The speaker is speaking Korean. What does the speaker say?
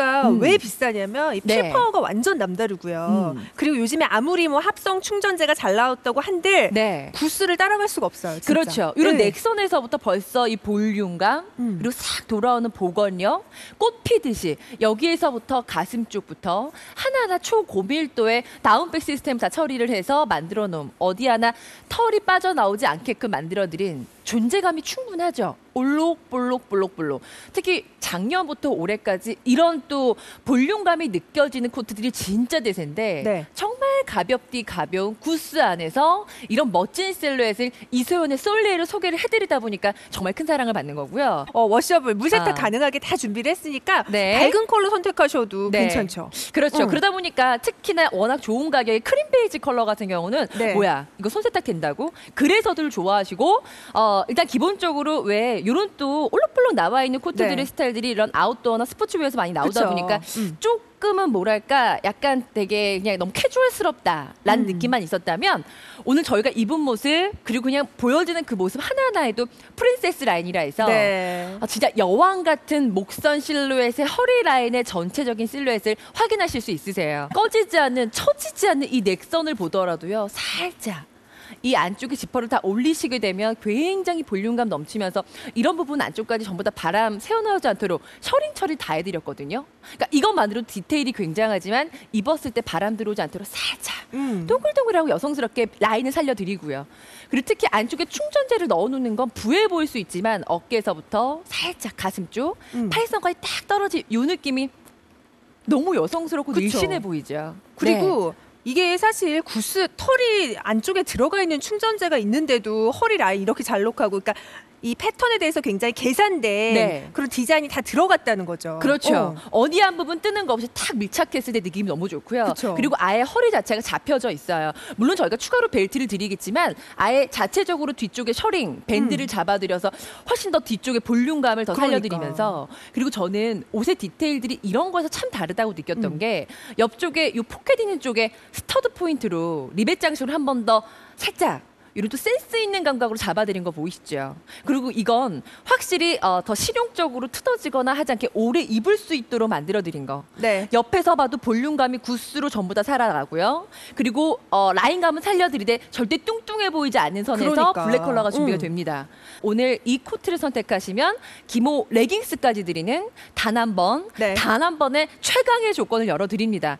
구스가 음. 왜 비싸냐면 이 네. 필파워가 완전 남다르고요. 음. 그리고 요즘에 아무리 뭐 합성 충전재가 잘 나왔다고 한들 네. 구스를 따라갈 수가 없어요. 진짜. 그렇죠. 이런 네. 넥선에서부터 벌써 이 볼륨감 음. 그리고 싹 돌아오는 복원력, 꽃 피듯이 여기에서부터 가슴 쪽부터 하나하나 초고밀도의 다운백 시스템 다 처리를 해서 만들어 놓은 어디 하나 털이 빠져나오지 않게끔 만들어드린 존재감이 충분하죠. 올록볼록볼록볼록. 특히 작년부터 올해까지 이런 또 볼륨감이 느껴지는 코트들이 진짜 대세인데 네. 정말 가볍디 가벼운 goose 안에서 이런 멋진 실루엣을 이소연의 솔레이를 소개를 해드리다 보니까 정말 큰 사랑을 받는 거고요. 어, washable 무세탁 아. 가능하게 다 준비를 했으니까 네. 밝은 컬러 선택하셔도 네. 괜찮죠. 그렇죠. 응. 그러다 보니까 특히나 워낙 좋은 가격의 크림 베이지 컬러 같은 경우는 네. 뭐야 이거 손 세탁 된다고? 그래서들 좋아하시고 어, 일단 기본적으로 왜 이런 또 올록볼록 나와 있는 코트들의 네. 스타일들이 이런 아웃도어나 스포츠웨어에서 많이 나오다 그쵸. 보니까 음. 조금은 뭐랄까 약간 되게 그냥 너무 캐주얼스럽다라는 음. 느낌만 있었다면 오늘 저희가 입은 모습 그리고 그냥 보여지는 그 모습 하나하나에도 프린세스 라인이라 해서 네. 아, 진짜 여왕 같은 목선 실루엣의 허리 라인의 전체적인 실루엣을 확인하실 수 있으세요. 꺼지지 않는 처지지 않는 이 neck선을 보더라도요. 살짝 이 안쪽에 지퍼를 다 올리시게 되면 굉장히 볼륨감 넘치면서 이런 부분 안쪽까지 전부 다 바람 새어나오지 않도록 셔링 처리 다 해드렸거든요. 그러니까 이것만으로 디테일이 굉장하지만 입었을 때 바람 들어오지 않도록 살짝 음. 동글동글하고 여성스럽게 라인을 살려드리고요. 그리고 특히 안쪽에 충전재를 넣어놓는 건 부해 보일 수 있지만 어깨에서부터 살짝 가슴 쪽, 음. 팔선까지 딱 떨어진 이 느낌이 너무 여성스럽고 그쵸. 늘씬해 보이죠. 그리고 네. 이게 사실 구스 털이 안쪽에 들어가 있는 충전재가 있는데도 허리 라인 이렇게 잘록하고 그러니까 이 패턴에 대해서 굉장히 계산된 네. 그런 디자인이 다 들어갔다는 거죠. 그렇죠. 어. 어. 디 한 부분 뜨는 거 없이 탁 밀착했을 때 느낌이 너무 좋고요. 그쵸. 리고 아예 허리 자체가 잡혀져 있어요. 물론 저희가 추가로 벨트를 드리겠지만 아예 자체적으로 뒤쪽에 셔링 밴드를 음. 잡아드려서 훨씬 더 뒤쪽에 볼륨감을 더 그러니까. 살려드리면서 그리고 저는 옷의 디테일들이 이런 거에서 참 다르다고 느꼈던 음. 게 옆쪽에 이 포켓 있는 쪽에 stud 포인트로 리벳 장식으로 한번 더 살짝 이런 또 센스 있는 감각으로 잡아드린 거 보이시죠? 그리고 이건 확실히 어, 더 실용적으로 튿어지거나 하지 않게 오래 입을 수 있도록 만들어드린 거. 네. 옆에서 봐도 볼륨감이 goose로 전부 다 살아나고요. 그리고 어, 라인감은 살려드리되 절대 뚱뚱해 보이지 않는 선에서 그러니까. 블랙 컬러가 준비가 음. 됩니다. 오늘 이 코트를 선택하시면 기모 레깅스까지 드리는 단 한 번, 네. 단한 번의 최강의 조건을 열어드립니다.